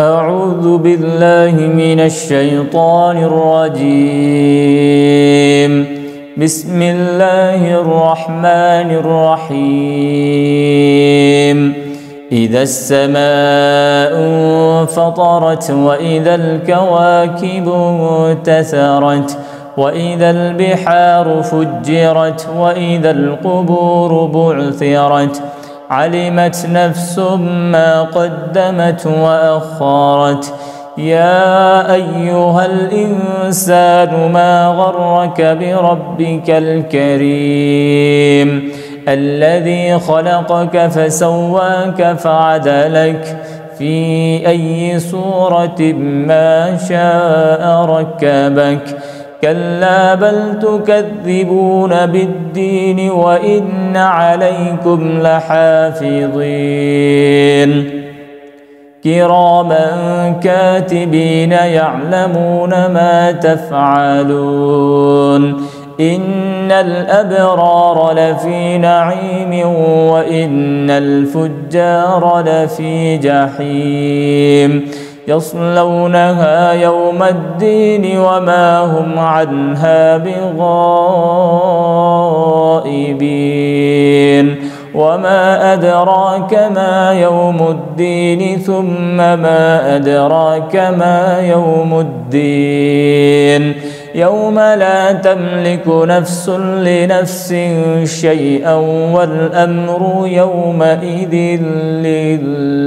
أعوذ بالله من الشيطان الرجيم. بسم الله الرحمن الرحيم. إذا السماء انفطرت وإذا الكواكب انتثرت وإذا البحار فجرت وإذا القبور بعثرت علمت نفس ما قدمت وأخرت. يا أيها الإنسان ما غرك بربك الكريم؟ الذي خلقك فسواك فعدلك. في أي صورة ما شاء ركبك. كلا بل تكذبون بالدين وإن عليكم لحافظين. كراما كاتبين يعلمون ما تفعلون. إن الأبرار لفي نعيم وإن الفجار لفي جحيم. يصلونها يوم الدين وما هم عنها بغائبين. وما أدراك ما يوم الدين ثم ما أدراك ما يوم الدين. يوم لا تملك نفس لنفس شيئا والأمر يومئذ لله.